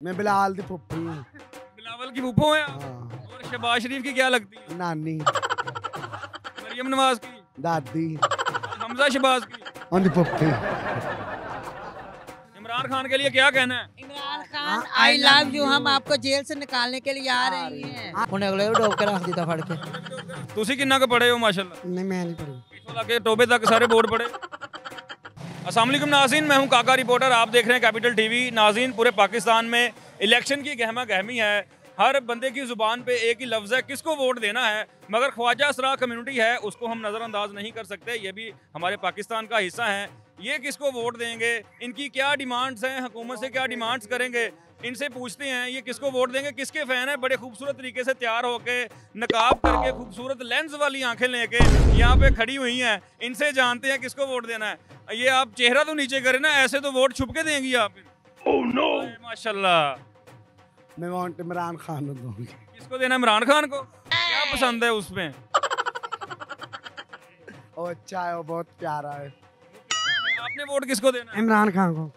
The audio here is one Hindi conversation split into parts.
मैं बिलाल दी फुप्पी हूँ बिलावल की फूफो है आप? हाँ और शहबाज शरीफ की क्या लगती है नानी मरियम नवाज की दादी हमजा शहबाज की उनकी फुप्पी इमरान खान के लिए क्या कहना है Imran Khan I love you हम आपको जेल से निकालने के लिए आ रही हैं उन्हें अगले डोब के रख दिया फड़ के ਤੁਸੀਂ ਕਿੰਨਾ ਕੁ ਪੜੇ ਹੋ माशाल्लाह नहीं मैं नहीं पढ़ी इथों लाके टोबे तक सारे बोर्ड पढ़े वालेकुम नाजीन, मैं हूँ काका रिपोर्टर। आप देख रहे हैं कैपिटल टीवी। नाजीन, पूरे पाकिस्तान में इलेक्शन की गहमा गहमी है। हर बंदे की ज़ुबान पे एक ही लफ्ज़ है, किसको वोट देना है? मगर ख्वाजा असरा कम्युनिटी है, उसको हम नज़रअंदाज नहीं कर सकते। ये भी हमारे पाकिस्तान का हिस्सा है। ये किसको वोट देंगे? इनकी क्या डिमांड्स हैं? हुकूमत से क्या डिमांड्स करेंगे? इनसे पूछते हैं, ये किसको वोट देंगे? किसके फ़ैन है? बड़े खूबसूरत तरीके से तैयार होके, नकाब करके, खूबसूरत लेंस वाली आँखें लेके यहाँ पे खड़ी हुई हैं। इनसे जानते हैं किसको वोट देना है। ये आप चेहरा तो नीचे करें ना ऐसे तो वोट छुप के देंगी आप। Oh, no. माशाल्लाह। मैं वोट इमरान खान को दूँगी। किसको देना इमरान खान को? क्या पसंद है उसमें? अच्छा है बहुत प्यारा है। आपने वोट किसको देना? है इमरान खान को।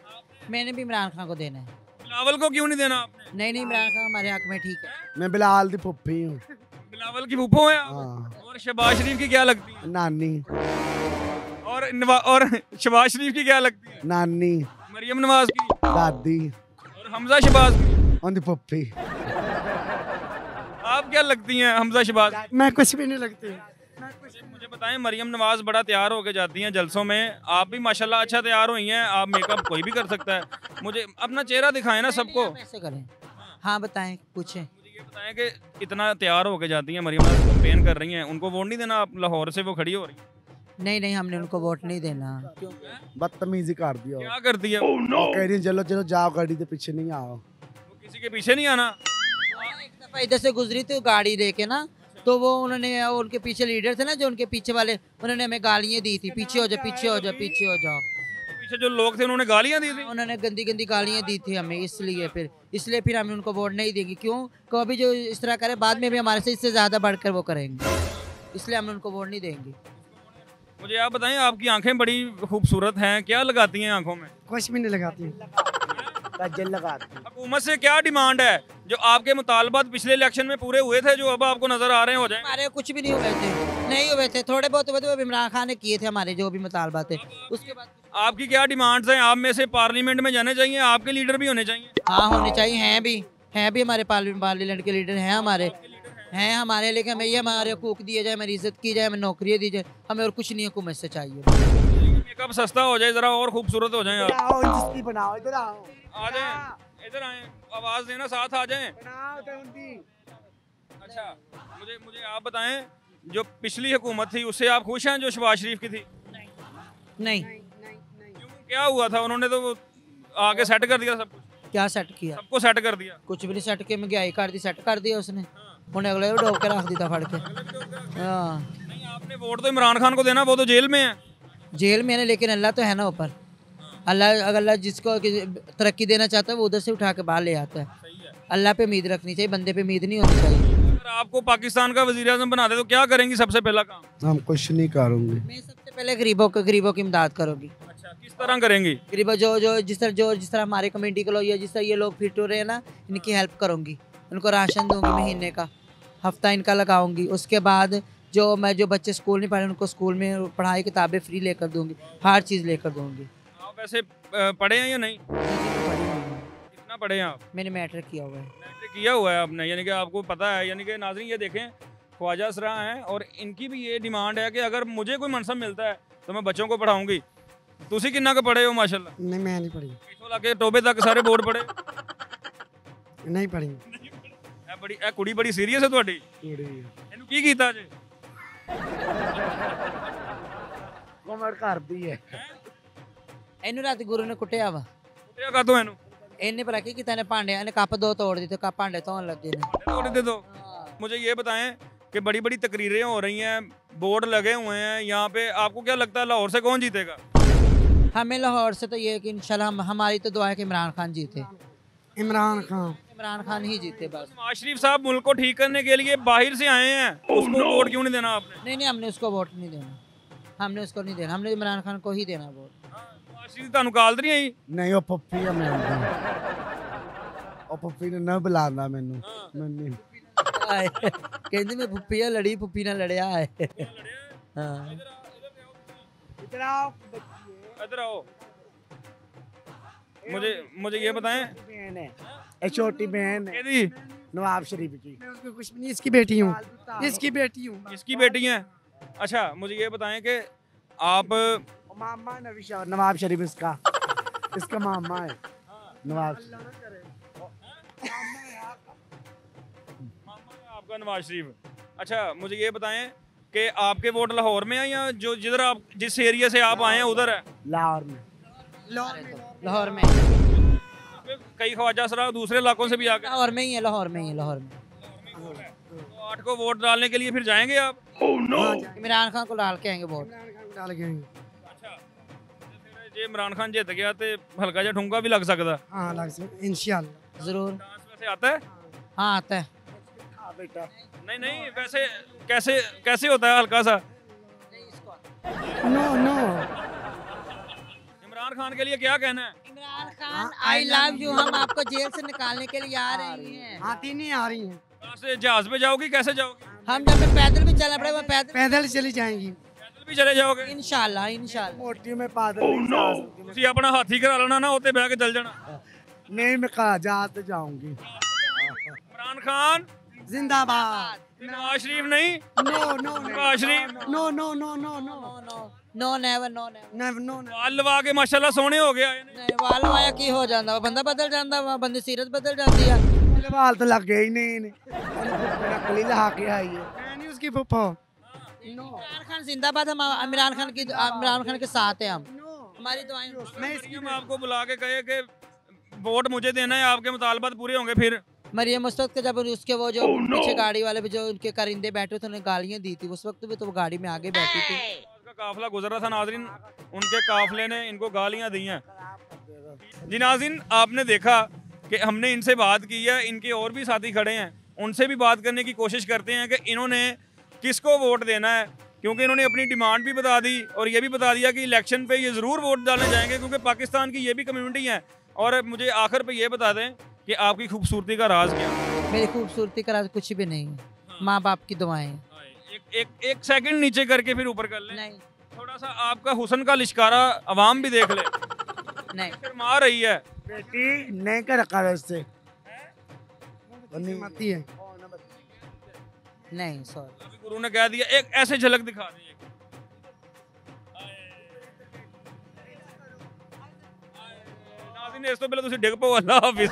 मैंने भी इमरान खान को देना है। बिलावल को क्यों नहीं देना आपने? नहीं नहीं इमरान खान हमारे हक में ठीक है। मैं बिलाल दी फुप्पी हूँ। बिलावल की फूफो है हाँ। और शहबाज शरीफ की क्या लगती है? नानी। और नवा- और शहबाज शरीफ की क्या लगती है? नानी। मरियम नवाज़ की। दादी। और हमजा शहबाज की। उनकी फुप्पी आप क्या लगती हैं हमजा शहबाज मैं कुछ भी नहीं लगती। मुझे बताएँ मरियम नवाज़ बड़ा तैयार होके जाती हैं जलसों में। आप भी माशाल्लाह अच्छा तैयार हुई हैं आप मेकअप कोई भी कर सकता है। मुझे अपना चेहरा दिखाएँ ना सबको। करें। हाँ बताएँ पूछें। मुझे ये बताएँ कि इतना तैयार होके जाती हैं मरियम नवाज़ कंपेन कर रही हैं। उनको वोट नहीं देना आप लाहौर से वो खड़ी हो रही हैं। नहीं नहीं हमने उनको वोट नहीं देना। बदतमीजी कर दिया। क्या करती है? वो कह रही चलो चलो जाओ गाड़ी के पीछे नहीं आओ। वो किसी के पीछे नहीं आना। एक दफ़ा इधर से गुजरी थी गाड़ी लेके ना तो वो उन्होंने उनके पीछे लीडर थे ना जो उनके पीछे वाले उन्होंने हमें गालियाँ दी थी पीछे हो जाओ पीछे हो जाओ पीछे हो जाओ। पीछे जो लोग थे उन्होंने गालियाँ दी थी? उन्होंने गंदी गंदी गालियाँ दी थी हमें इसलिए फिर इसलिए फिर हम उनको वोट नहीं देंगे। क्यों? कभी जो इस तरह करे बाद में भी हमारे से इससे ज़्यादा बढ़कर वो करेंगे। इसलिए हम उनको वोट नहीं देंगे। मुझे आप बताएँ आपकी आँखें बड़ी खूबसूरत हैं। क्या लगाती हैं आँखों में? कुछ भी नहीं लगाती कजल लगाती हुकूमत से क्या डिमांड है? जो आपके मुतालबात पिछले इलेक्शन में पूरे हुए थे जो अब आपको नज़र आ रहे हो जाए हमारे कुछ भी नहीं हुए थे। नहीं हुए थे। थोड़े बहुत हुए थे इमरान खान ने किए थे हमारे जो भी मुतालबा थे। उसके बाद आपकी क्या डिमांड्स हैं? आप में से पार्लियामेंट में जाने चाहिए आपके लीडर भी होने चाहिए। हाँ होने चाहिए हैं भी। हैं भी हमारे पार्लियामेंट पार्लियामेंट के लीडर हैं हमारे। हैं हमारे लेकिन हमें ये हमारे हकूक दिए जाए हमारी इज़्ज़त की जाए हमें नौकरियाँ दी जाए हमें और कुछ नहीं हुकूमत से चाहिए। मेकअप सस्ता हो जाए जरा और खूबसूरत हो जाए बनाओ इधर आओ। आ जाए इधर आए आवाज़ देना साथ आ जाए। बनाओ अच्छा मुझे मुझे आप बताएँ जो पिछली हुकूमत थी उससे आप खुश हैं जो शबाज शरीफ की थी? नहीं। क्यों क्या हुआ था? उन्होंने तो आगे सेट कर दिया सब कुछ। क्या सेट किया? सबको सेट कर दिया। कुछ भी नहीं सेट किया महँगाई कर दी सेट कर दिया उसने। उन्हें अगले डोब के रख दिया फड़ के हाँ नहीं आपने वोट तो इमरान खान को देना वो तो जेल में है जेल में है ना लेकिन अल्लाह तो है ना ऊपर अल्लाह अगर अल्लाह जिसको तरक्की देना चाहता है वो उधर से उठा के बाहर ले आता है अल्लाह पे उम्मीद रखनी चाहिए बंदे पे उम्मीद नहीं होनी चाहिए अगर आपको पाकिस्तान का वज़ीर आज़म बना दे तो क्या करेंगी सबसे पहला काम हम कुछ नहीं करूँगी मैं सबसे पहले गरीबों को गरीबों की इमदाद करूँगी अच्छा किस तरह करेंगी गरीबों जो जो जिस तरह जो जिस तरह हमारे कम्युनिटी के लोग या जिस तरह ये लोग फिट हो रहे हैं ना इनकी हेल्प करूँगी उनको राशन दूंगी महीने का हफ्ता इनका लगाऊंगी उसके बाद जो मैं जो बच्चे स्कूल नहीं पढ़े उनको स्कूल में पढ़ाई किताबें फ्री लेकर दूंगी हर चीज़ लेकर दूंगी आप वैसे अ, पढ़े हैं या नहीं पढ़ी हुई हूँ। कितना पढ़े हैं आप मैंने मैट्रिक किया हुआ है मैट्रिक किया हुआ है आपने यानी कि आपको पता है यानी कि नाजरीन ये देखें ख्वाजा सरा हैं और इनकी भी ये डिमांड है कि अगर मुझे कोई मनसब मिलता है तो मैं बच्चों को पढ़ाऊंगी ਤੁਸੀਂ ਕਿੰਨਾ ਕੁ ਪੜ੍ਹੇ ਹੋ ਮਾਸ਼ਾਅੱਲਾ नहीं मैं नहीं पढ़ी ਇਥੋਂ ਲਾ ਕੇ ਟੋਬੇ ਤੱਕ ਸਾਰੇ ਬੋਰਡ ਪੜ੍ਹੇ नहीं पढ़ी ਇਹ ਬੜੀ ਇਹ ਕੁੜੀ ਬੜੀ ਸੀਰੀਅਸ ਹੈ ਤੁਹਾਡੀ ਇਹਨੂੰ ਕੀ ਕੀਤਾ ਜੇ कमर करती है ਇਹਨੂੰ ਰਾਤੀ ਗੁਰੂ ਨੇ ਕੁੱਟਿਆ ਵਾ ਕੁੱਟਿਆ ਕਾਤੋਂ ਇਹਨੂੰ ਇਹਨੇ ਭਲਾ ਕੀ ਕੀਤਾ ਨੇ ਭਾਂਡਿਆਂ ਨੇ ਕੱਪ ਦੋ ਤੋੜ ਦਿੱਤੇ ਕੱਪ ਭਾਂਡੇ ਧੋਣ ਲੱਗੇ ਨੇ तोड़ दे दो मुझे ये बताएं कि बड़ी बड़ी तकरीरें हो रही हैं बोर्ड लगे हुए हैं यहाँ पे आपको क्या लगता है लाहौर से कौन जीतेगा हमें लाहौर से तो ये है कि इंशाल्लाह हम हमारी तो दुआ है कि इमरान खान जीते इमरान खान इमरान खान ही जीते बस नवाज शरीफ साहब मुल्क को ठीक करने के लिए बाहर से आए हैं उसको वोट क्यों नहीं देना आपने नहीं नहीं हमने उसको वोट नहीं देना हमने उसको नहीं देना हमने इमरान खान को ही देना वोट नवाज शरीफ ਤੁਹਾਨੂੰ ਕਾਲ ਨਹੀਂ ਆਈ नहीं वो पप्पी है मैं आंदी ਉਹ ਪੱਪੀ ਨੇ ਨਾ ਬੁਲਾਉਂਦਾ ਮੈਨੂੰ ਹਾਂ ਮੈਨੂੰ ਆਏ ਕਹਿੰਦੀ ਮੈਂ ਪੁੱਪੀ ਆ ਲੜੀ ਪੁੱਪੀ ਨਾਲ ਲੜਿਆ ਹੈ ਹਾਂ इधर आओ इधर आओ मुझे मुझे ये बताएँ। है। ये छोटी बहन है। नवाब शरीफ की। मैं उसकी कुछ नहीं इसकी बेटी हूँ। इसकी बेटी हूँ। इसकी बेटी हैं? अच्छा मुझे ये बताएँ कि आप मामा शाह- नवाब शरीफ इसका। इसका मामा है। नवाब आपका नवाज़ शरीफ। अच्छा मुझे ये बताएँ कि आपके वोट लाहौर में है या जो जिधर आप जिस एरिया से आप आए हैं उधर है? लाहौर में। लाहौर में। कई ख्वाजा सरा दूसरे इलाकों से भी आके लाहौर में ही है लाहौर में ही है लाहौर में तो आठ को वोट डालने के लिए फिर जाएंगे आप हाँ, जाएंगे। इमरान खान को डाल के आएंगे वोट इमरान खान को डाल के आएंगे ਅੱਛਾ ਤੇ ਫਿਰ ਜੇ ਇਮਰਾਨ ਖਾਨ ਜਿੱਤ ਗਿਆ ਤੇ ਹਲਕਾ ਜਿਹਾ ਠੁੰਗਾ ਵੀ ਲੱਗ ਸਕਦਾ हाँ लग सकते इंशाल्लाह जरूर डांस वैसे आता है हाँ आता है हाँ बेटा नहीं नहीं वैसे कैसे कैसे होता है हल्का सा नो नो इमरान खान के लिए क्या कहना है? Imran Khan I love you हम आपको जेल से निकालने के लिए आ रही हैं। आती हाँ, नहीं आ रही हैं। है जहाज़ पे जाओगी कैसे जाओगी? हम जब पैदल भी चलना पड़ेगा पैदल पैदल चली जाएँगी। पैदल भी चले जाओगे? इनशाला इनशाला। मोटी में पैदल oh, no. अपना हाथी करा लेना ना होते बह के चल जाना। नहीं मैं कहा जहाज़ पे जाऊँगी। इमरान खान? जिंदाबाद। नवाज़ शरीफ नहीं? No no Nawaz Sharif? No no no no no no no no never no never never no ਵਾਲ ਲਵਾ ਕੇ ਮਾਸ਼ਾਅੱਲਾ ਸੋਹਣੇ ਹੋ ਗਏ ਆਏ ਨੇ ਨਹੀਂ ਵਾਲ ਵਾਇਆ ਕੀ ਹੋ ਜਾਂਦਾ ਵਾ ਬੰਦਾ ਬਦਲ ਜਾਂਦਾ ਵਾ ਬੰਦੇ ਸੀਰਤ ਬਦਲ ਜਾਂਦੀ ਆ बाल तो लग गए ही नहीं ने नकली लहा के आई है मैं नहीं उसकी फूफा इमरान खान जिंदाबाद हम इमरान खान की इमरान खान के साथ हैं हम हमारी दुआएं मैं इसकी हम आपको बुला के कहे कि वोट मुझे देना है आपके मुतालबात पूरे होंगे फिर मरियम उस वक्त जब उसके वो जो पीछे गाड़ी वाले पे जो उनके करिंदे बैठे थे उन्हें गालियां दी थी उस वक्त भी तो वो गाड़ी में आगे बैठी थी का काफिला गुजर था नाजरीन। उनके काफिले ने इनको गालियाँ दी हैं। जी नाजिन आपने देखा कि हमने इनसे बात की है, इनके और भी साथी खड़े हैं। उनसे भी बात करने की कोशिश करते हैं कि इन्होंने किसको वोट देना है, क्योंकि इन्होंने अपनी डिमांड भी बता दी और ये भी बता दिया कि इलेक्शन पे ये ज़रूर वोट डालने जाएँगे, क्योंकि पाकिस्तान की ये भी कम्युनिटी है। और मुझे आखिर पे ये बता दें कि आपकी खूबसूरती का राज क्या? मेरी खूबसूरती का राज कुछ भी नहीं। माँ बाप की दुआएँ। एक एक एक सेकंड नीचे करके फिर ऊपर कर ले। नहीं। थोड़ा सा आपका हुसन का लिशकारा आवाम भी देख ले। नहीं। फिर मार रही है। बेटी नहीं कर रखा है इससे बनती है। नहीं सॉरी अभी गुरु ने कह दिया एक ऐसे झलक दिखा दी नाजिन इस तो पहले तुम डिग पो अल्लाह हाफिज